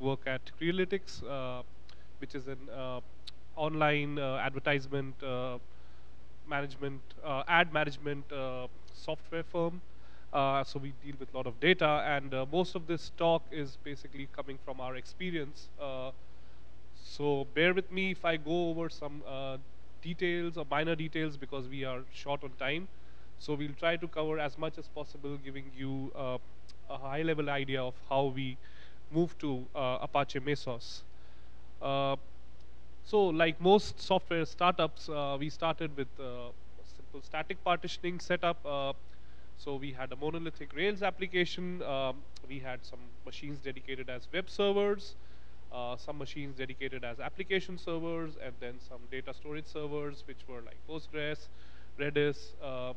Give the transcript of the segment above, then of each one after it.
Work at Crealytics, uh, which is an uh, online uh, advertisement uh, management, uh, ad management software firm. so we deal with a lot of data, and most of this talk is basically coming from our experience. so bear with me if I go over some details or minor details because we are short on time. So we'll try to cover as much as possible, giving you uh, a high-level idea of how we move to uh, Apache Mesos. Uh, so like most software startups, uh, we started with simple static partitioning setup. So we had a monolithic Rails application. Um, we had some machines dedicated as web servers. Uh, some machines dedicated as application servers, and then some data storage servers, which were like Postgres, Redis. Uh,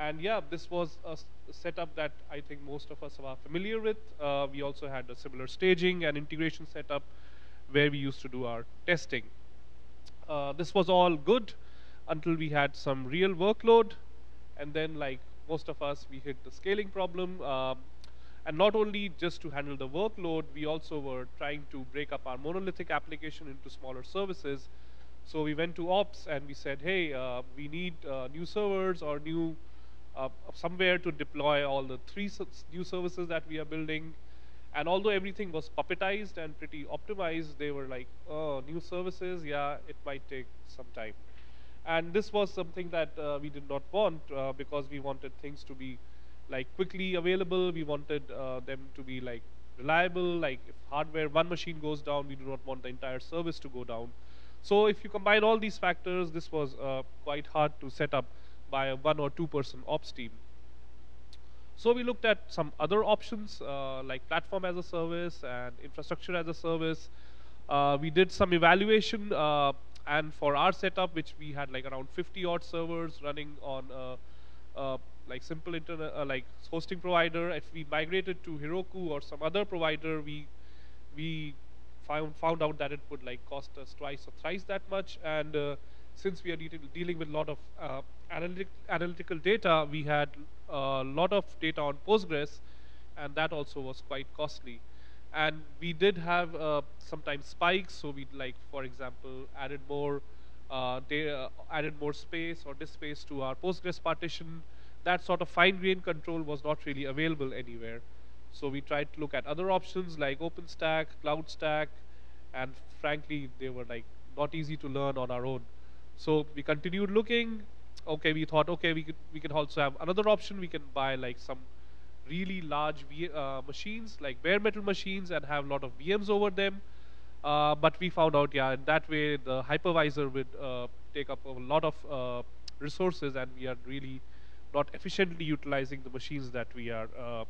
and yeah, this was a setup that I think most of us are familiar with. Uh, we also had a similar staging and integration setup where we used to do our testing. Uh, this was all good until we had some real workload, and then like most of us, we hit the scaling problem. Um, and not only just to handle the workload, we also were trying to break up our monolithic application into smaller services. So we went to ops and we said, hey, uh, we need uh, new servers or new uh, somewhere to deploy all the three new services that we are building. And although everything was puppetized and pretty optimized, they were like, oh, new services, yeah, it might take some time. And this was something that uh, we did not want uh, because we wanted things to be like quickly available. We wanted uh, them to be like reliable. Like if hardware, one machine goes down, we do not want the entire service to go down. So if you combine all these factors, this was uh, quite hard to set up by a one or two person ops team. So we looked at some other options uh, like platform as a service and infrastructure as a service. Uh, we did some evaluation uh, and for our setup, which we had like around 50 odd servers running on uh, like simple internet, uh, like hosting provider. If we migrated to Heroku or some other provider, we we found found out that it would like cost us twice or thrice that much. And uh, since we are de dealing with a lot of uh, analytic, analytical data, we had a lot of data on Postgres, and that also was quite costly. And we did have uh, sometimes spikes, so we like, for example, added more uh, data, added more space or disk space to our Postgres partition that sort of fine-grained control was not really available anywhere. So we tried to look at other options like OpenStack, CloudStack, and frankly, they were like not easy to learn on our own. So we continued looking. Okay, we thought, okay, we could we can also have another option. We can buy like some really large v uh, machines, like bare metal machines, and have a lot of VMs over them. Uh, but we found out, yeah, in that way, the hypervisor would uh, take up a lot of uh, resources, and we are really not efficiently utilizing the machines that we are uh,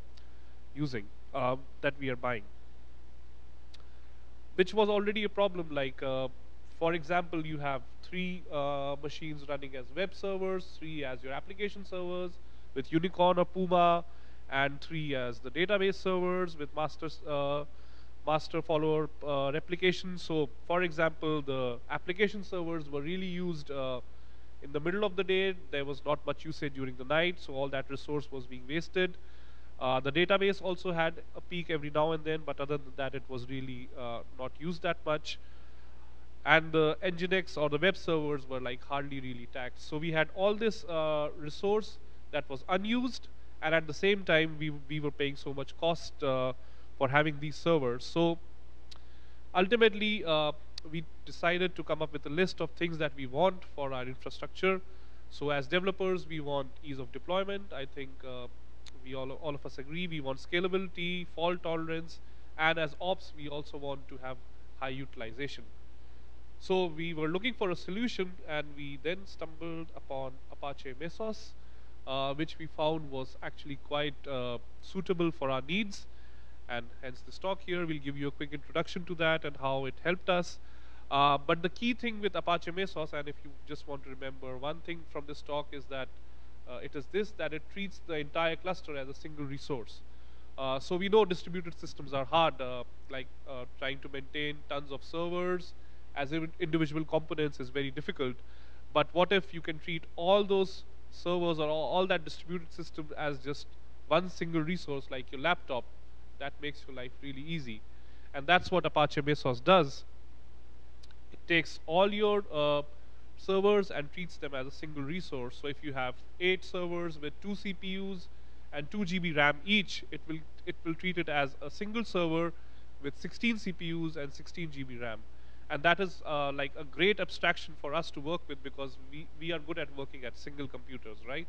using, uh, that we are buying. Which was already a problem, like, for example, you have three uh, machines running as web servers, three as your application servers with Unicorn or Puma, and three as the database servers with master, uh, master follower uh, replication. So, for example, the application servers were really used in the middle of the day, there was not much usage during the night, so all that resource was being wasted. Uh, the database also had a peak every now and then, but other than that, it was really uh, not used that much. And the Nginx or the web servers were like hardly really taxed. So we had all this uh, resource that was unused, and at the same time, we, we were paying so much cost uh, for having these servers. So ultimately, uh, we decided to come up with a list of things that we want for our infrastructure. So as developers, we want ease of deployment. I think uh, we all, all of us agree we want scalability, fault tolerance, and as ops, we also want to have high utilization. So we were looking for a solution, and we then stumbled upon Apache Mesos, uh, which we found was actually quite uh, suitable for our needs. And hence this talk here we'll give you a quick introduction to that and how it helped us. Uh, but the key thing with Apache Mesos, and if you just want to remember one thing from this talk is that uh, it is this, that it treats the entire cluster as a single resource. Uh, so we know distributed systems are hard, uh, like trying to maintain tons of servers as individual components is very difficult. But what if you can treat all those servers or all, all that distributed system as just one single resource like your laptop that makes your life really easy. And that's what Apache Mesos does. It takes all your uh, servers and treats them as a single resource. So if you have eight servers with two CPUs and 2 GB RAM each, it will it will treat it as a single server with 16 CPUs and 16 GB RAM. And that is uh, like a great abstraction for us to work with because we, we are good at working at single computers, right?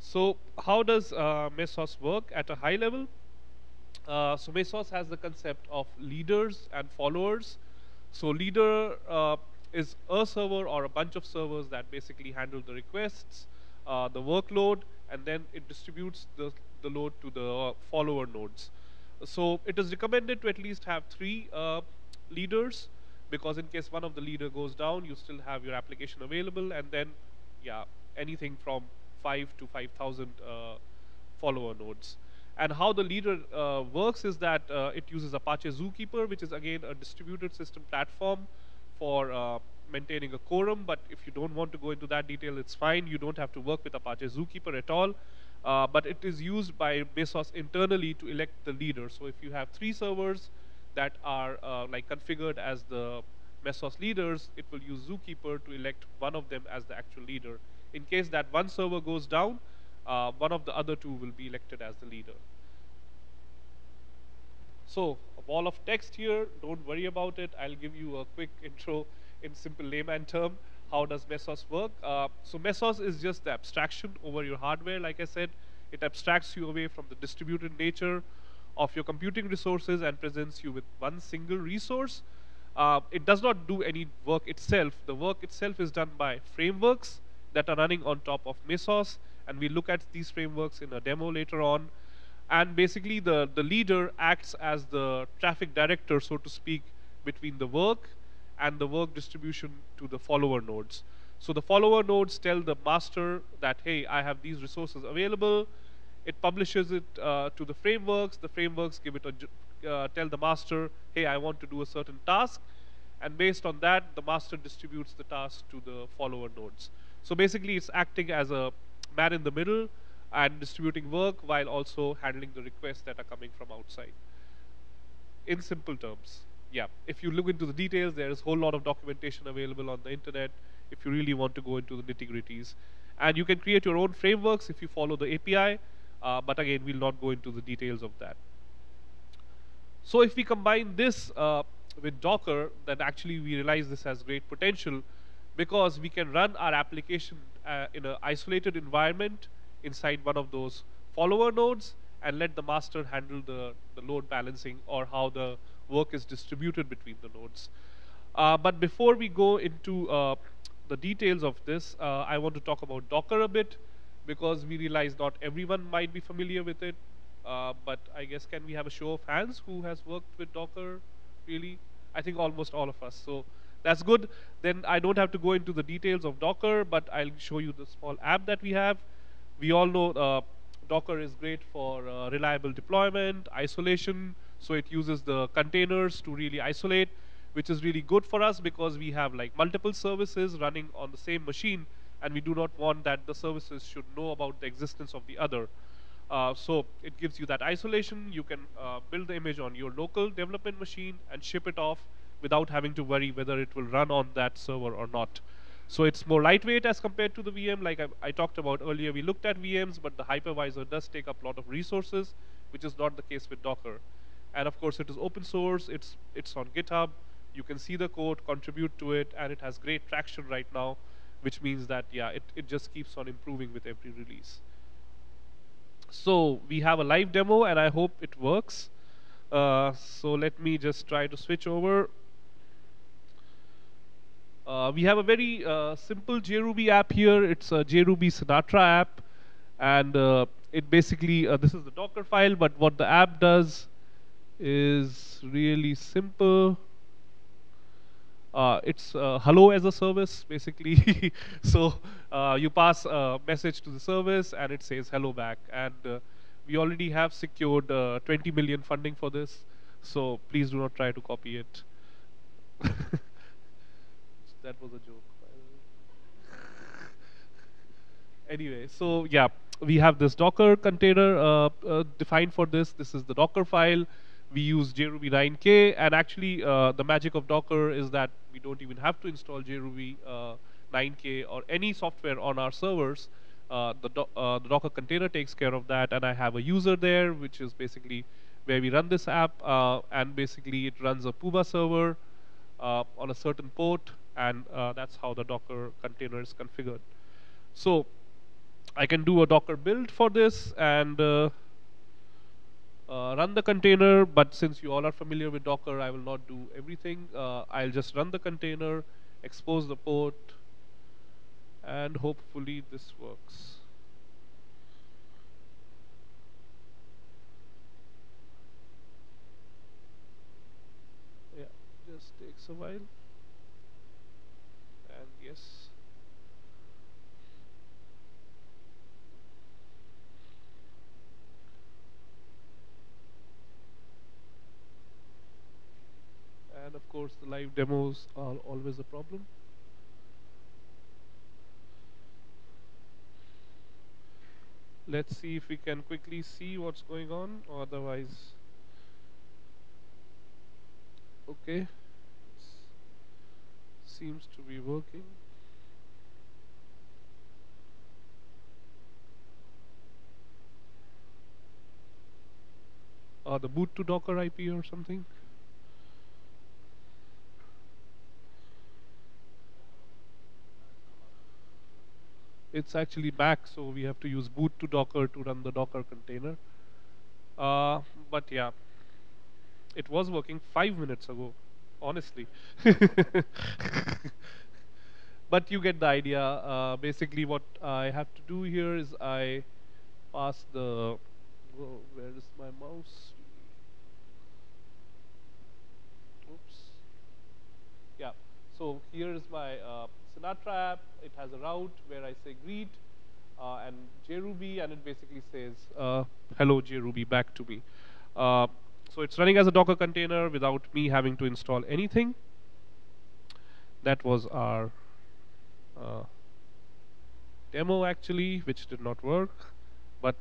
So how does uh, Mesos work at a high level? Uh, so Mesos has the concept of leaders and followers. So leader uh, is a server or a bunch of servers that basically handle the requests, uh, the workload, and then it distributes the, the load to the follower nodes. So it is recommended to at least have three uh, leaders because in case one of the leader goes down, you still have your application available, and then, yeah, anything from 5 to 5,000 uh, follower nodes. And how the leader uh, works is that uh, it uses Apache Zookeeper, which is again a distributed system platform for uh, maintaining a quorum. But if you don't want to go into that detail, it's fine. You don't have to work with Apache Zookeeper at all. Uh, but it is used by Mesos internally to elect the leader. So if you have three servers that are uh, like configured as the Mesos leaders, it will use Zookeeper to elect one of them as the actual leader. In case that one server goes down, uh, one of the other two will be elected as the leader. So a wall of text here, don't worry about it. I'll give you a quick intro in simple layman term. How does Mesos work? Uh, so Mesos is just the abstraction over your hardware. Like I said, it abstracts you away from the distributed nature of your computing resources and presents you with one single resource. Uh, it does not do any work itself. The work itself is done by frameworks that are running on top of Mesos, and we look at these frameworks in a demo later on. And basically, the, the leader acts as the traffic director, so to speak, between the work and the work distribution to the follower nodes. So the follower nodes tell the master that, hey, I have these resources available. It publishes it uh, to the frameworks. The frameworks give it a, uh, tell the master, hey, I want to do a certain task. And based on that, the master distributes the task to the follower nodes. So basically, it's acting as a man in the middle and distributing work while also handling the requests that are coming from outside. In simple terms, yeah, if you look into the details, there is a whole lot of documentation available on the internet if you really want to go into the nitty-gritties. And you can create your own frameworks if you follow the API, uh, but again, we'll not go into the details of that. So if we combine this uh, with Docker, then actually we realize this has great potential because we can run our application uh, in an isolated environment inside one of those follower nodes and let the master handle the, the load balancing or how the work is distributed between the nodes. Uh, but before we go into uh, the details of this, uh, I want to talk about Docker a bit because we realize not everyone might be familiar with it. Uh, but I guess can we have a show of hands who has worked with Docker really? I think almost all of us. So that's good. Then I don't have to go into the details of Docker, but I'll show you the small app that we have. We all know uh, Docker is great for uh, reliable deployment, isolation. So it uses the containers to really isolate, which is really good for us because we have like multiple services running on the same machine, and we do not want that the services should know about the existence of the other. Uh, so it gives you that isolation. You can uh, build the image on your local development machine and ship it off without having to worry whether it will run on that server or not. So it's more lightweight as compared to the VM. Like I, I, talked about earlier, we looked at VMs, but the hypervisor does take up a lot of resources, which is not the case with Docker. And of course, it is open source. It's it's on GitHub. You can see the code, contribute to it, and it has great traction right now, which means that yeah, it, it just keeps on improving with every release. So we have a live demo, and I hope it works. Uh, so let me just try to switch over. Uh, we have a very uh, simple JRuby app here. It's a JRuby Sinatra app. And uh, it basically, uh, this is the Docker file, but what the app does is really simple. Uh, it's uh, hello as a service, basically. so you pass a message to the service, and it says hello back. And we already have secured 20 million funding for this. So please do not try to copy it. that was a joke. anyway, so yeah, we have this Docker container uh, uh, defined for this. This is the Docker file. We use JRuby 9K, and actually uh, the magic of Docker is that we don't even have to install JRuby 9K or any software on our servers. Uh, the, do uh, the, Docker container takes care of that, and I have a user there, which is basically where we run this app, uh, and basically it runs a Puma server on a certain port, and that's how the Docker container is configured. So I can do a Docker build for this and uh, run the container, but since you all are familiar with Docker, I will not do everything. Uh, I'll just run the container, expose the port, and hopefully this works. Yeah, just takes a while. And yes. and of course the live demos are always a problem. Let's see if we can quickly see what's going on otherwise. Okay. Seems to be working. Or the boot to docker IP or something it's actually back so we have to use boot to docker to run the docker container. Uh, but yeah it was working five minutes ago honestly. But you get the idea. Uh, basically what I have to do here is I pass the where is my mouse? Oops. Yeah so here is my uh, Sinatra app. It has a route where I say greet uh, and JRuby, and it basically says, uh, hello JRuby, back to me. Uh, so it's running as a Docker container without me having to install anything. That was our uh, demo actually, which did not work, but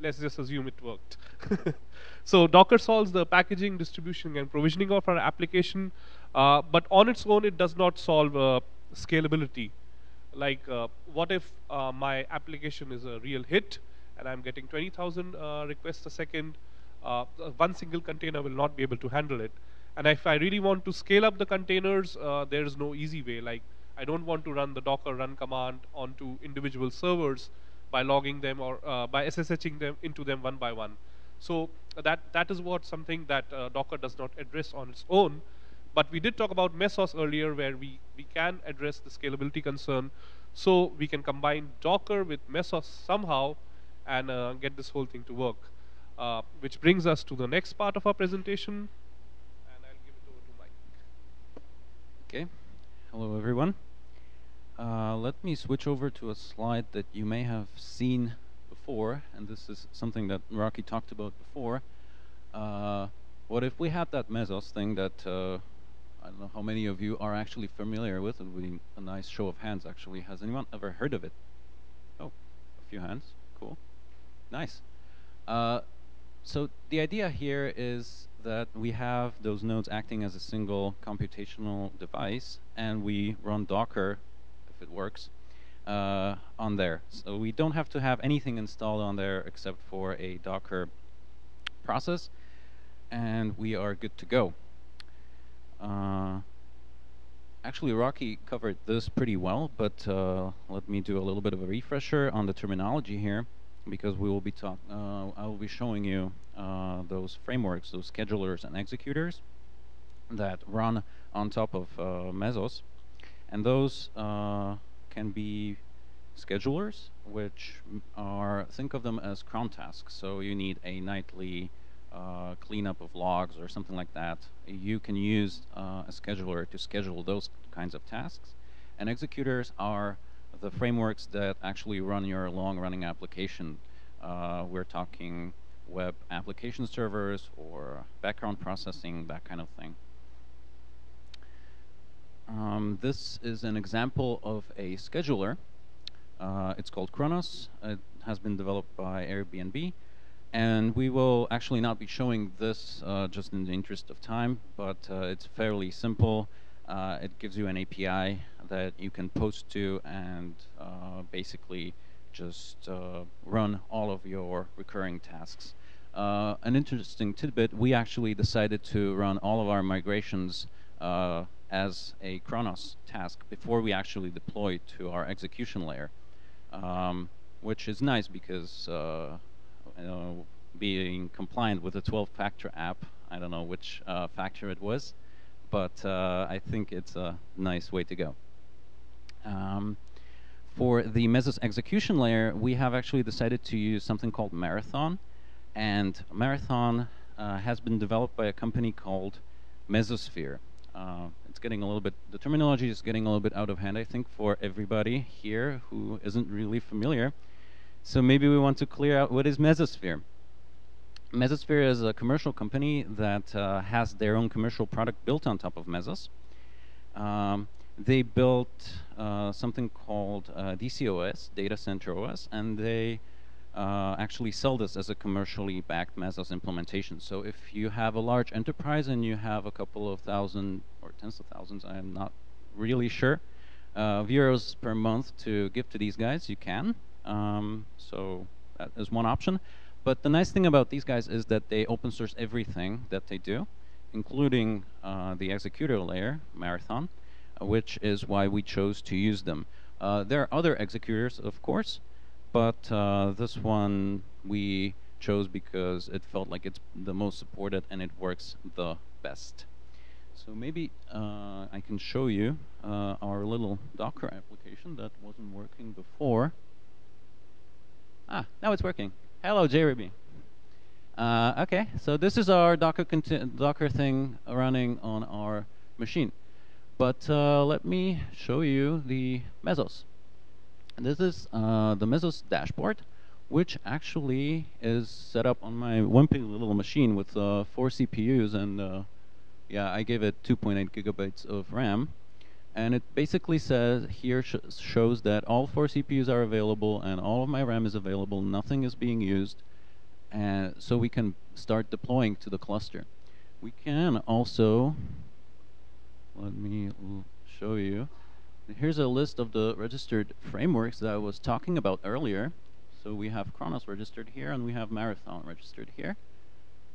let's just assume it worked. so Docker solves the packaging, distribution, and provisioning of our application, uh, but on its own, it does not solve uh, scalability. Like, uh, what if uh, my application is a real hit and I'm getting 20,000 uh, requests a second? Uh, one single container will not be able to handle it. And if I really want to scale up the containers, uh, there is no easy way. Like, I don't want to run the Docker run command onto individual servers by logging them or uh, by SSHing them into them one by one. So that that is what something that Docker does not address on its own. But we did talk about Mesos earlier where we, we can address the scalability concern. So we can combine Docker with Mesos somehow and uh, get this whole thing to work. Uh, which brings us to the next part of our presentation. And I'll give it over to Mike. Okay. Hello, everyone. Uh, let me switch over to a slide that you may have seen before, and this is something that Rocky talked about before. Uh, what if we had that Mesos thing that uh, I don't know how many of you are actually familiar with. It would be a nice show of hands, actually. Has anyone ever heard of it? Oh, a few hands. Cool. Nice. Uh, so the idea here is that we have those nodes acting as a single computational device, and we run Docker, if it works, uh, on there. So we don't have to have anything installed on there except for a Docker process, and we are good to go. Uh, actually, Rocky covered this pretty well, but uh, let me do a little bit of a refresher on the terminology here, because we will be talk. Uh, I will be showing you uh, those frameworks, those schedulers and executors that run on top of uh, Mesos, and those can be schedulers, which are think of them as cron tasks. So you need a nightly uh, cleanup of logs or something like that, you can use uh, a scheduler to schedule those kinds of tasks. And executors are the frameworks that actually run your long-running application. Uh, we're talking web application servers or background processing, that kind of thing. Um, this is an example of a scheduler. Uh, it's called Chronos. It has been developed by Airbnb. And we will actually not be showing this uh, just in the interest of time, but uh, it's fairly simple. Uh, it gives you an API that you can post to and uh, basically just uh, run all of your recurring tasks. Uh, an interesting tidbit, we actually decided to run all of our migrations as a Chronos task before we actually deploy to our execution layer, um, which is nice because being compliant with the 12-factor app. I don't know which uh, factor it was, but uh, I think it's a nice way to go. Um, for the Mesos execution layer, we have actually decided to use something called Marathon. And Marathon uh, has been developed by a company called Mesosphere. Uh, it's getting a little bit, the terminology is getting a little bit out of hand, I think, for everybody here who isn't really familiar. So maybe we want to clear out what is Mesosphere. Mesosphere is a commercial company that uh, has their own commercial product built on top of Mesos. Um, they built uh, something called uh, DCOS, Data Center OS, and they uh, actually sell this as a commercially backed Mesos implementation. So if you have a large enterprise and you have a couple of thousand or tens of thousands, I am not really sure, uh, euros per month to give to these guys, you can. Um, so that is one option. But the nice thing about these guys is that they open source everything that they do, including uh, the executor layer, Marathon, which is why we chose to use them. Uh, there are other executors, of course, but uh, this one we chose because it felt like it's the most supported and it works the best. So maybe uh, I can show you uh, our little Docker application that wasn't working before. Ah, now it's working. Hello, JRuby. Uh, okay, so this is our Docker, Docker thing running on our machine. But uh, let me show you the Mesos. This is uh, the Mesos dashboard, which actually is set up on my wimpy little machine with uh, four CPUs and uh, yeah, I gave it 2.8 gigabytes of RAM and it basically says here sh shows that all four CPUs are available and all of my RAM is available, nothing is being used, and so we can start deploying to the cluster. We can also, let me show you, here's a list of the registered frameworks that I was talking about earlier. So we have Chronos registered here and we have Marathon registered here.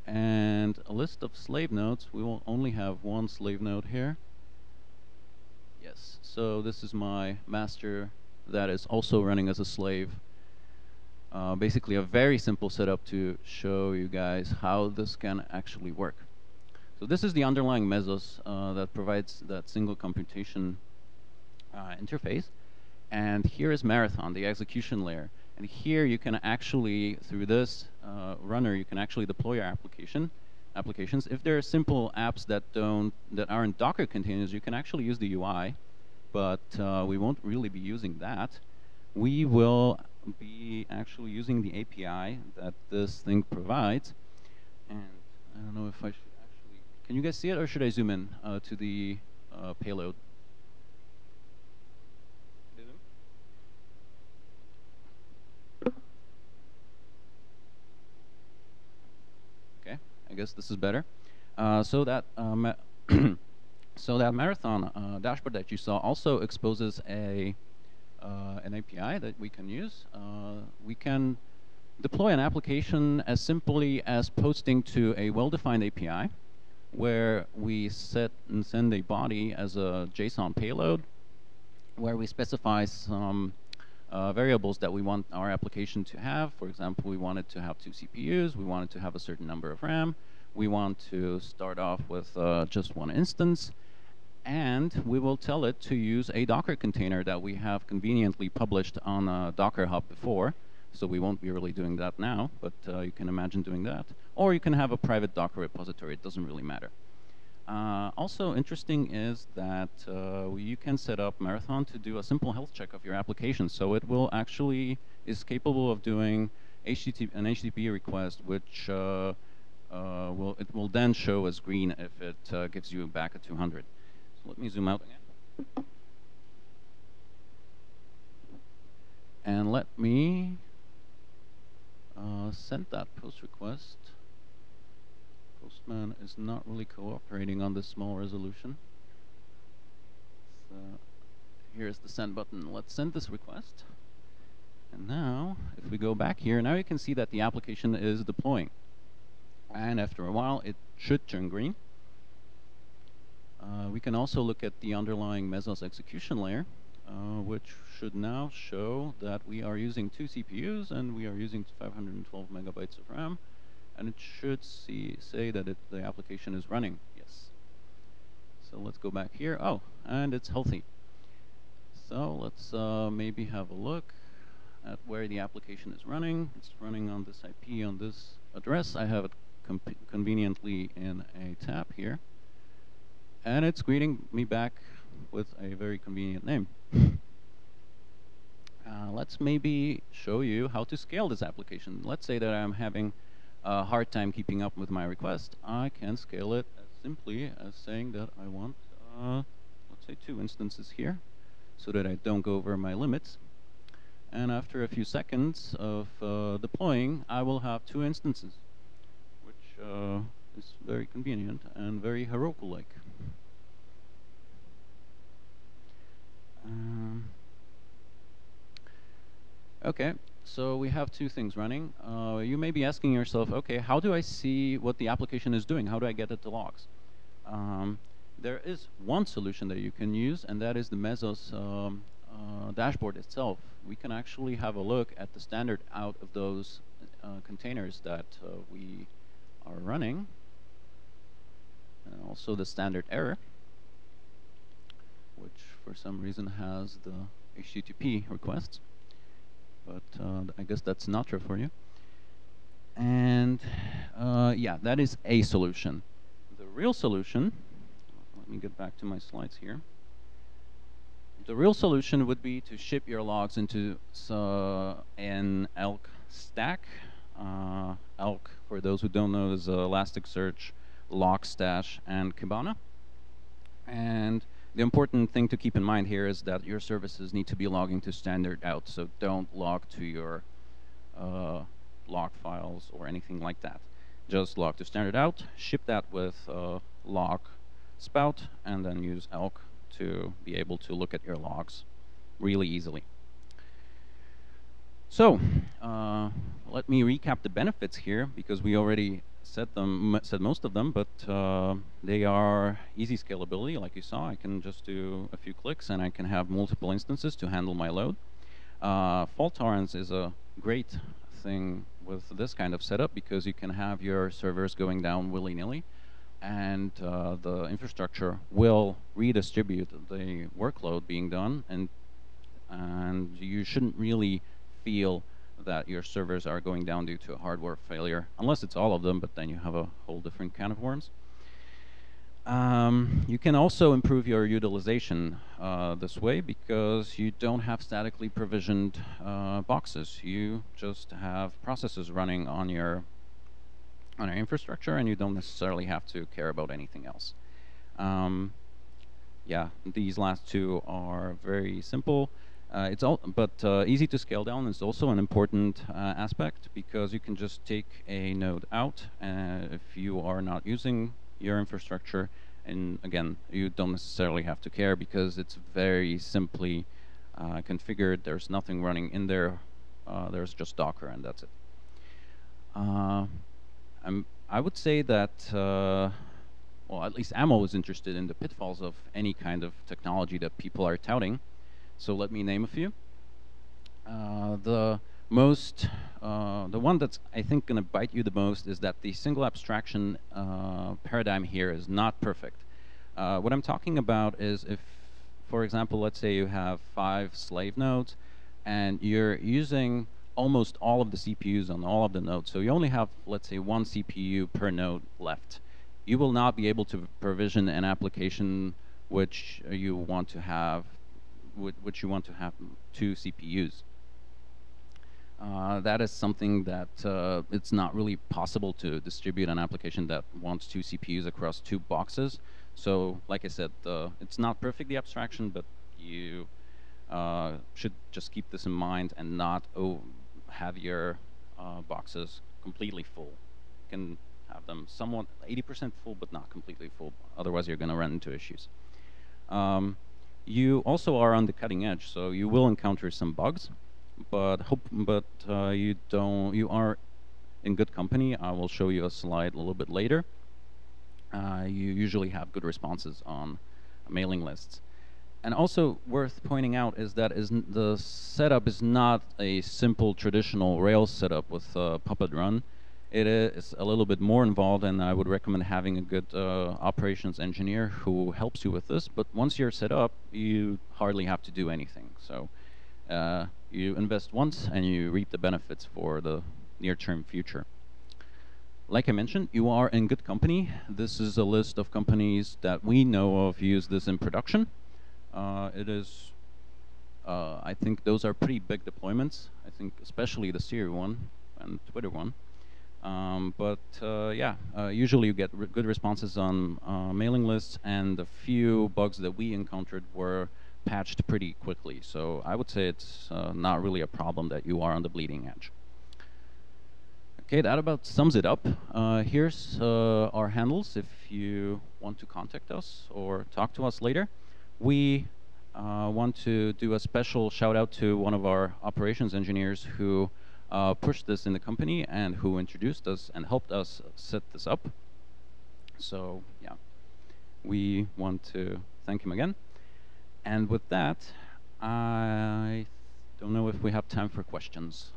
And a list of slave nodes, we will only have one slave node here. Yes, so this is my master that is also running as a slave. Uh, basically a very simple setup to show you guys how this can actually work. So this is the underlying Mesos uh, that provides that single computation uh, interface. And here is Marathon, the execution layer. And here you can actually, through this uh, runner, you can actually deploy your application applications. If there are simple apps that don't that aren't Docker containers, you can actually use the UI, but uh, we won't really be using that. We will be actually using the API that this thing provides. And I don't know if I should actually. Can you guys see it, or should I zoom in uh, to the uh, payload? I guess this is better. Uh, so that um, so that marathon uh, dashboard that you saw also exposes a uh, an API that we can use. Uh, we can deploy an application as simply as posting to a well-defined API, where we set and send a body as a JSON payload, where we specify some uh, variables that we want our application to have. For example, we wanted to have two CPUs, we wanted to have a certain number of RAM, we want to start off with uh, just one instance, and we will tell it to use a Docker container that we have conveniently published on uh, Docker Hub before. So we won't be really doing that now, but uh, you can imagine doing that. Or you can have a private Docker repository. It doesn't really matter. Uh, also interesting is that uh, you can set up Marathon to do a simple health check of your application. So it will actually is capable of doing HTTP, an HTTP request, which uh, uh, will it will then show as green if it uh, gives you back a 200. So let me zoom out again. And let me uh, send that post request. Postman is not really cooperating on this small resolution. So here's the send button. Let's send this request. And now, if we go back here, now you can see that the application is deploying. And after a while, it should turn green. Uh, we can also look at the underlying Mesos execution layer, uh, which should now show that we are using two CPUs and we are using 512 megabytes of RAM. And it should see, say that it, the application is running. Yes. So let's go back here. Oh, and it's healthy. So let's uh, maybe have a look at where the application is running. It's running on this IP on this address. I have it conveniently in a tab here. And it's greeting me back with a very convenient name. Uh, let's maybe show you how to scale this application. Let's say that I'm having a hard time keeping up with my request. I can scale it as simply as saying that I want, uh, let's say, two instances here so that I don't go over my limits. And after a few seconds of uh, deploying, I will have two instances, which uh, is very convenient and very Heroku-like. Um, okay, so we have two things running. Uh, you may be asking yourself, okay, how do I see what the application is doing? How do I get it to logs? Um, there is one solution that you can use, and that is the Mesos um, uh, dashboard itself. We can actually have a look at the standard out of those uh, containers that uh, we are running, and also the standard error which for some reason has the HTTP requests. But uh, I guess that's not true for you. And uh, yeah, that is a solution. The real solution, let me get back to my slides here. The real solution would be to ship your logs into an Elk stack. Uh, Elk, for those who don't know, is Elasticsearch, Logstash, and Kibana. And the important thing to keep in mind here is that your services need to be logging to standard out, so don't log to your uh, log files or anything like that. Just log to standard out, ship that with uh, log spout, and then use elk to be able to look at your logs really easily. So, uh, let me recap the benefits here because we already said them, said most of them, but uh, they are easy scalability, like you saw. I can just do a few clicks and I can have multiple instances to handle my load. Uh, fault tolerance is a great thing with this kind of setup because you can have your servers going down willy-nilly and uh, the infrastructure will redistribute the workload being done and and you shouldn't really feel that your servers are going down due to a hardware failure, unless it's all of them, but then you have a whole different can of worms. Um, you can also improve your utilization uh, this way because you don't have statically provisioned uh, boxes. You just have processes running on your on your infrastructure, and you don't necessarily have to care about anything else. Um, yeah, these last two are very simple. Uh, it's all, but uh, easy to scale down is also an important uh, aspect because you can just take a node out uh, if you are not using your infrastructure, and again, you don't necessarily have to care because it's very simply uh, configured. There's nothing running in there. Uh, there's just Docker, and that's it. i would say that well, at least Ammo is interested in the pitfalls of any kind of technology that people are touting. So let me name a few. Uh, the most, uh, the one that's I think going to bite you the most is that the single abstraction uh, paradigm here is not perfect. Uh, what I'm talking about is if, for example, let's say you have five slave nodes and you're using almost all of the CPUs on all of the nodes. So you only have, let's say, one CPU per node left. You will not be able to provision an application which you want to have which you want to have two CPUs. Uh, that is something that uh, it's not really possible to distribute an application that wants two CPUs across two boxes. So, like I said, uh, it's not perfect the abstraction, but you uh, should just keep this in mind and not have your uh, boxes completely full. You can have them somewhat 80% full, but not completely full. Otherwise, you're going to run into issues. Um, you also are on the cutting edge, so you will encounter some bugs, but hope, but uh, you don't. You are in good company. I will show you a slide a little bit later. Uh, you usually have good responses on mailing lists. And also worth pointing out is that is the setup is not a simple traditional Rails setup with uh, Puppet run. It is a little bit more involved, and I would recommend having a good uh, operations engineer who helps you with this. But once you're set up, you hardly have to do anything. So uh, you invest once, and you reap the benefits for the near-term future. Like I mentioned, you are in good company. This is a list of companies that we know of use this in production. Uh, it is, uh, I think those are pretty big deployments. I think especially the Siri one and Twitter one. Um, but uh, yeah, uh, usually you get re good responses on uh, mailing lists, and the few bugs that we encountered were patched pretty quickly. So I would say it's uh, not really a problem that you are on the bleeding edge. Okay, that about sums it up. Uh, here's uh, our handles if you want to contact us or talk to us later. We want to do a special shout out to one of our operations engineers who uh, pushed this in the company and who introduced us and helped us set this up. So yeah, we want to thank him again. And with that, I don't know if we have time for questions.